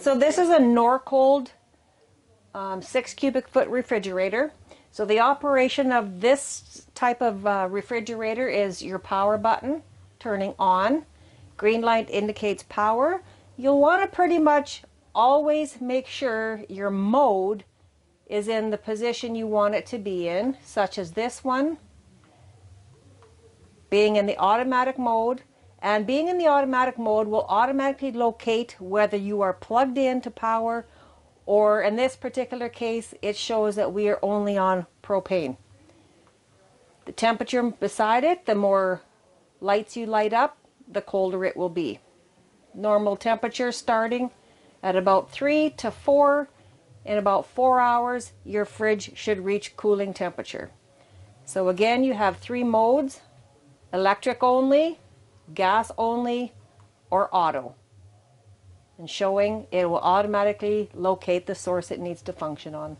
So this is a Norcold um, six cubic foot refrigerator. So the operation of this type of uh, refrigerator is your power button turning on. Green light indicates power. You'll want to pretty much always make sure your mode is in the position you want it to be in, such as this one, being in the automatic mode. And being in the automatic mode will automatically locate whether you are plugged in to power or in this particular case, it shows that we are only on propane. The temperature beside it, the more lights you light up, the colder it will be. Normal temperature starting at about 3 to 4. In about 4 hours, your fridge should reach cooling temperature. So again, you have three modes, electric only, gas only, or auto. And showing it will automatically locate the source it needs to function on.